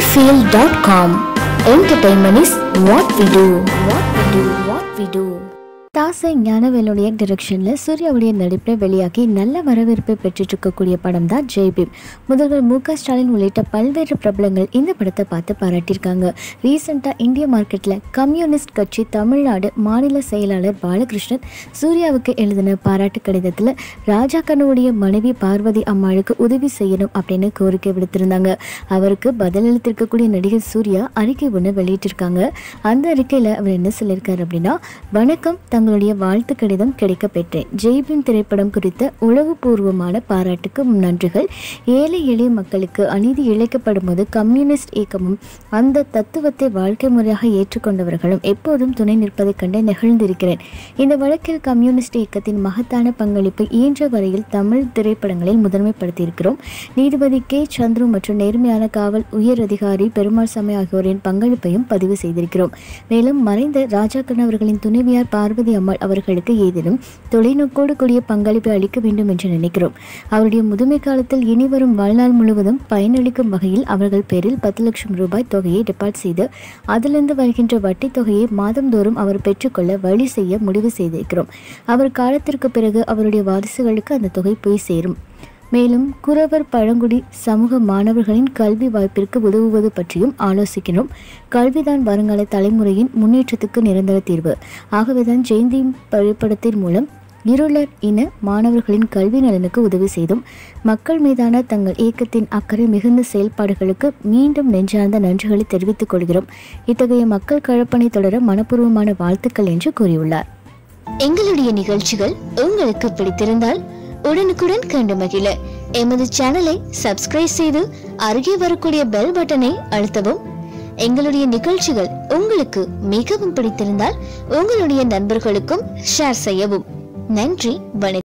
sunnyfield.com. Entertainment is what we do. What we do. What we do. தாசை ஞானவேலுடைய டிரெக்ஷனில் சூர்யாவுடைய நடிப்பை வெளியாகி நல்ல வரவேற்பை பெற்றுட்டு இருக்கக்கூடிய படம் தான் ஜெய்பீம். முதல்வர் மு க ஸ்டாலின் உள்ளிட்ட பல்வேறு பிரபலங்கள் இந்த படத்தை பார்த்து பாராட்டியிருக்காங்க. ரீசெண்டாக இந்திய மார்க்கெட்டில் கம்யூனிஸ்ட் கட்சி தமிழ்நாடு மாநில செயலாளர் பாலகிருஷ்ணன் சூர்யாவுக்கு எழுதின பாராட்டு கடிதத்தில் ராஜா கண்ணுடைய மனைவி பார்வதி அம்மாளுக்கு உதவி செய்யணும் அப்படின்னு கோரிக்கை விடுத்திருந்தாங்க. அவருக்கு பதிலளித்திருக்கக்கூடிய நடிகர் சூர்யா அறிக்கை ஒன்று வெளியிட்டிருக்காங்க. அந்த அறிக்கையில் அவர் என்ன சொல்லியிருக்காரு அப்படின்னா வணக்கம் தங்களுடைய வாழ்த்து கடிதம் கிடைக்க பெற்றேன் ஜெய்பின் திரைப்படம் குறித்த உலகபூர்வமான பாராட்டுக்கு நன்றிகள். ஏழை எளிய மக்களுக்கு அநீதி இழைக்கப்படும் போது கம்யூனிஸ்ட் இயக்கமும் அந்த தத்துவத்தை வாழ்க்கை முறையாக ஏற்றுக்கொண்டவர்களும் எப்போதும் துணை நிற்பதைக் கண்டு நெகிழ்ந்திருக்கிறேன். இந்த வழக்கில் கம்யூனிஸ்ட் இயக்கத்தின் மகத்தான பங்களிப்பை இயன்ற வரையில் தமிழ் திரைப்படங்களில் முதன்மைப்படுத்தியிருக்கிறோம். நீதிபதி கே. சந்துரு மற்றும் நேர்மையான காவல் உயர் அதிகாரி பெருமாள் சாமி ஆகியோரின் பங்களிப்பையும் பதிவு செய்திருக்கிறோம். மேலும் மறைந்த ராஜாக்கன் அவர்களின் துணைவியார் பார்வதி அம்மாள் அவர்களுக்கு ஏதேனும் தொலைநோக்கோடு கூடிய பங்களிப்பை அளிக்க வேண்டும் என்று நினைக்கிறோம். அவருடைய முதுமை காலத்தில் இனி வரும் வாழ்நாள் முழுவதும் பயனளிக்கும் வகையில் அவர்கள் பேரில் பத்து லட்சம் ரூபாய் தொகையை டெபாசிட் செய்து அதிலிருந்து வருகின்ற வட்டி தொகையை மாதந்தோறும் அவர் பெற்றுக்கொள்ள வழி செய்ய முடிவு செய்திருக்கிறோம். அவர் காலத்திற்கு பிறகு அவருடைய வாரிசுகளுக்கு அந்த தொகை போய் சேரும். மேலும் குறவர் பழங்குடி சமூக மாணவர்களின் கல்வி வாய்ப்பிற்கு உதவுவது பற்றியும் ஆலோசிக்கிறோம். கல்விதான் வருங்கால தலைமுறையின் முன்னேற்றத்துக்கு நிரந்தர தீர்வு. ஆகவேதான் ஜெயந்தி பழிப்படத்தின் மூலம் இருளர் இன மாணவர்களின் கல்வி நலனுக்கு உதவி செய்தும் மக்கள் மீதான தங்கள் இயக்கத்தின் அக்கறை மிகுந்த செயல்பாடுகளுக்கு மீண்டும் நெஞ்சார்ந்த நன்றிகளை தெரிவித்துக் கொள்கிறோம். இத்தகைய மக்கள் கழப்பணி தொடர மனப்பூர்வமான வாழ்த்துக்கள் என்று கூறியுள்ளார். எங்களுடைய நிகழ்ச்சிகள் உங்களுக்கு பிடித்திருந்தால் உடனுக்குடன் கண்டு மகிழ. எமது சேனலை சப்ஸ்கிரைப் செய்து அருகே வரக்கூடிய பெல் பட்டனை அழுத்தவும். எங்களுடைய நிகழ்ச்சிகள் உங்களுக்கு மிகவும் பிடித்திருந்தால் உங்களுடைய நண்பர்களுக்கும் ஷேர் செய்யவும். நன்றி வணக்கம்.